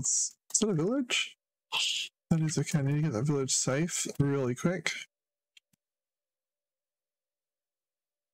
is that a village? That is okay. I need to get that village safe really quick.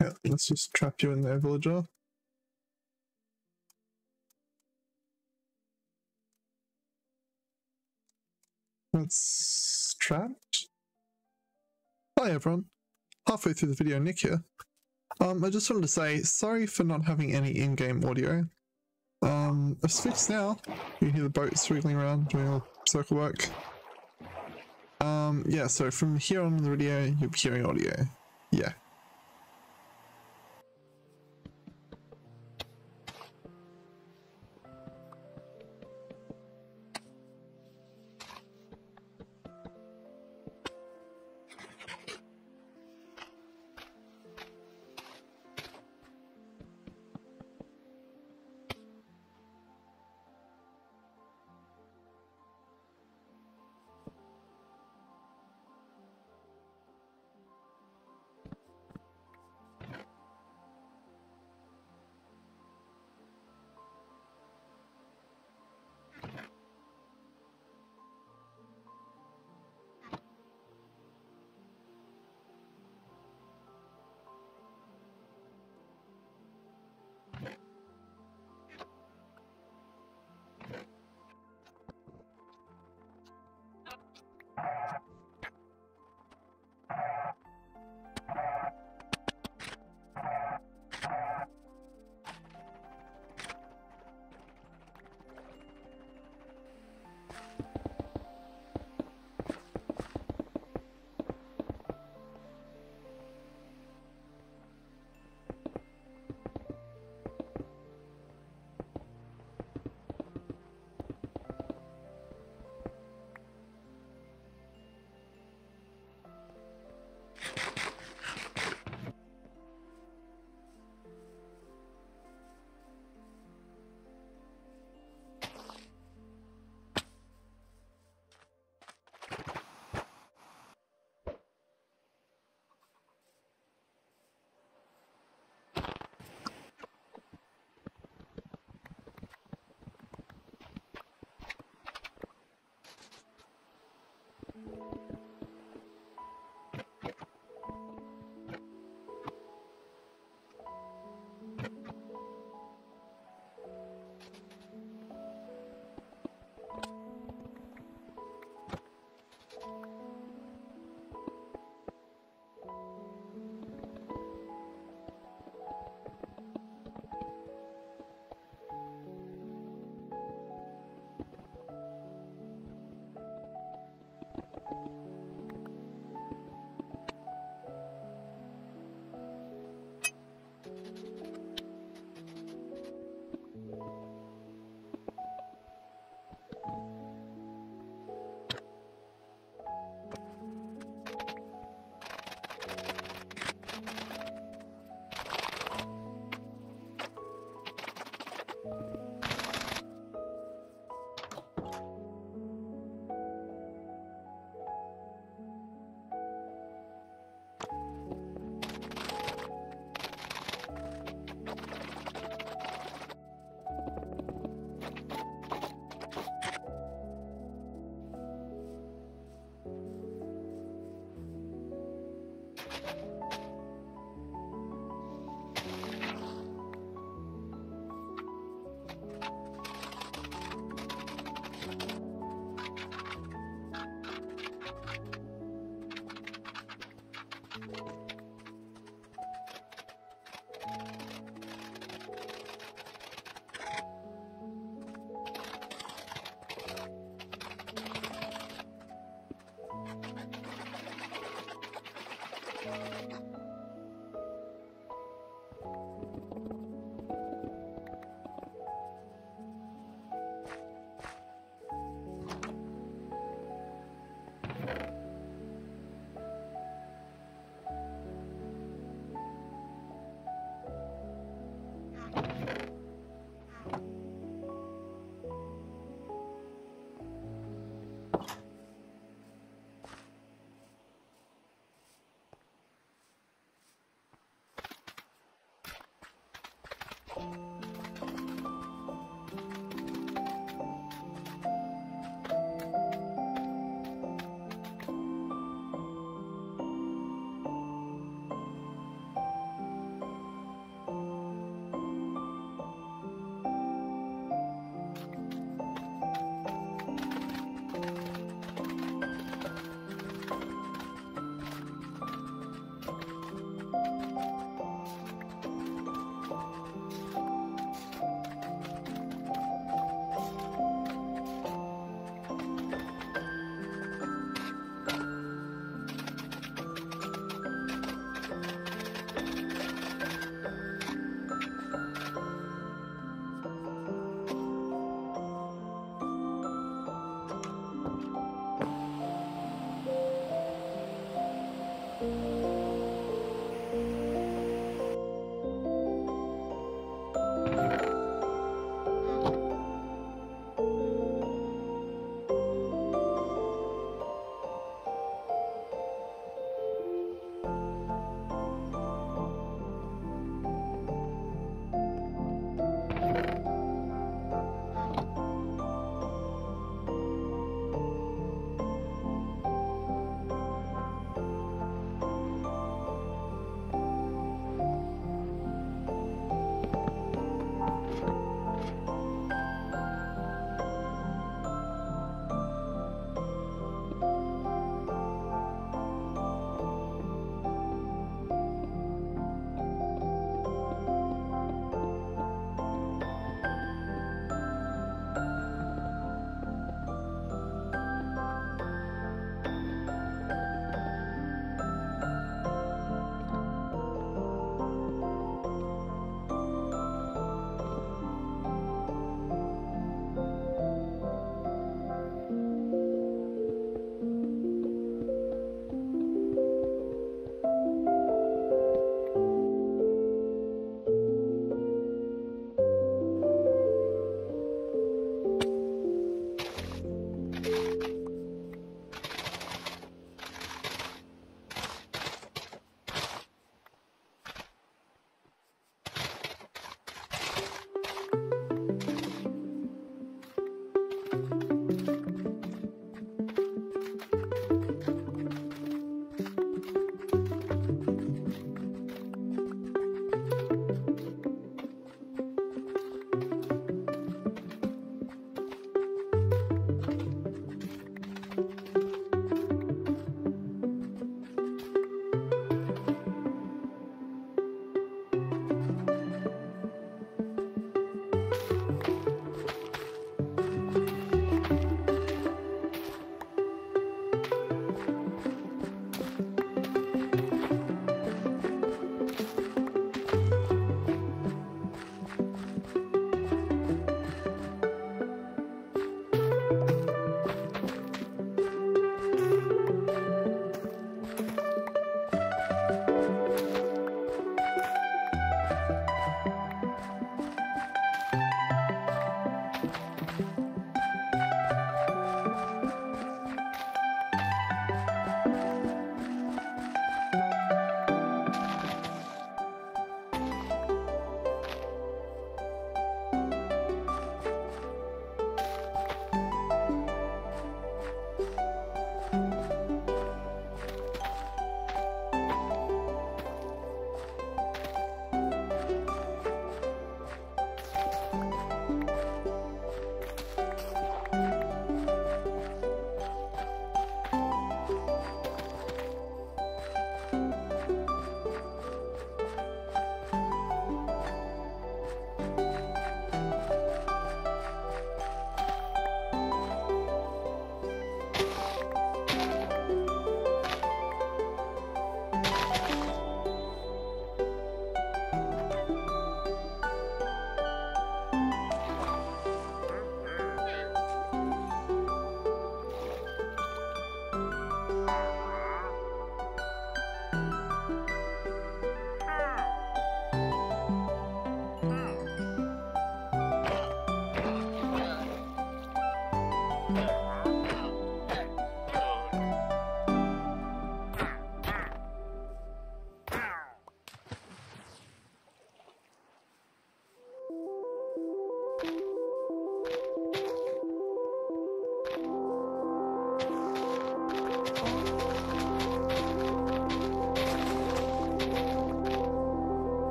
Yeah, let's just trap you in there, villager. That's trapped. Hi everyone. Halfway through the video, Nic here. Um, I just wanted to say sorry for not having any in-game audio. Um, it's fixed now. You can hear the boat swiggling around doing all circle work. Um, yeah, so from here on in the video, you're hearing audio. Yeah. you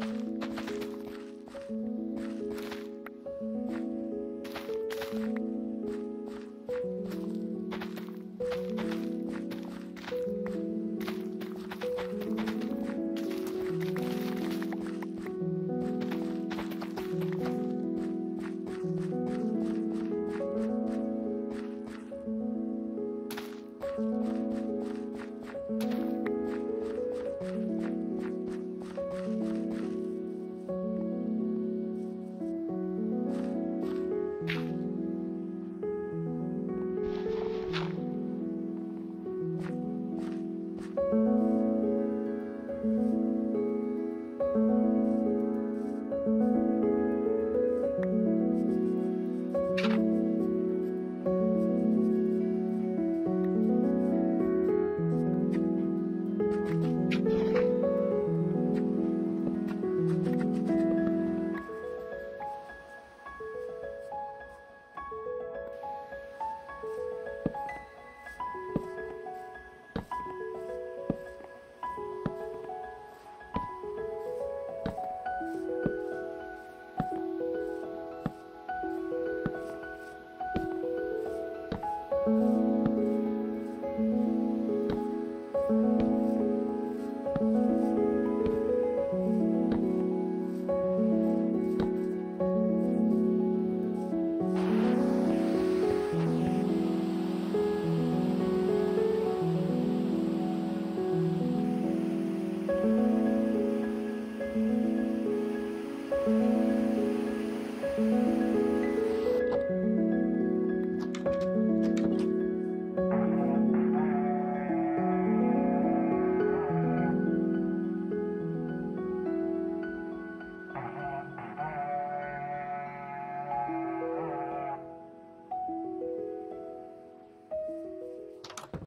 thank mm -hmm. you